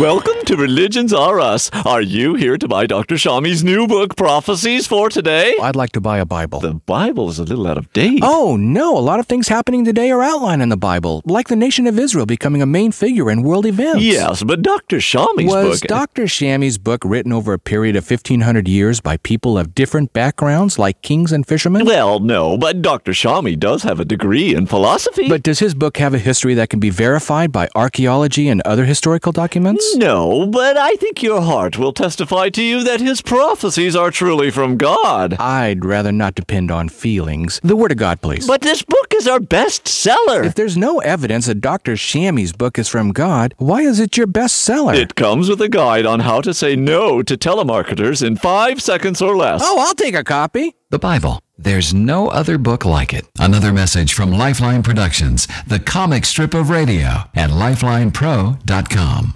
Welcome to Religions Are Us. Are you here to buy Dr. Shami's new book, Prophecies, for today? I'd like to buy a Bible. The Bible is a little out of date. Oh, no. A lot of things happening today are outlined in the Bible, like the nation of Israel becoming a main figure in world events. Yes, but Dr. Shami's Was book. Dr. Shami's book written over a period of 1,500 years by people of different backgrounds, like kings and fishermen? Well, no, but Dr. Shami does have a degree in philosophy. But does his book have a history that can be verified by archaeology and other historical documents? No, but I think your heart will testify to you that his prophecies are truly from God. I'd rather not depend on feelings. The Word of God, please. But this book is our best seller. if there's no evidence that Dr. Shami's book is from God, why is it your bestseller? It comes with a guide on how to say no to telemarketers in five seconds or less. oh, I'll take a copy. The Bible. There's no other book like it. Another message from Lifeline Productions, the comic strip of radio, at lifelinepro.com.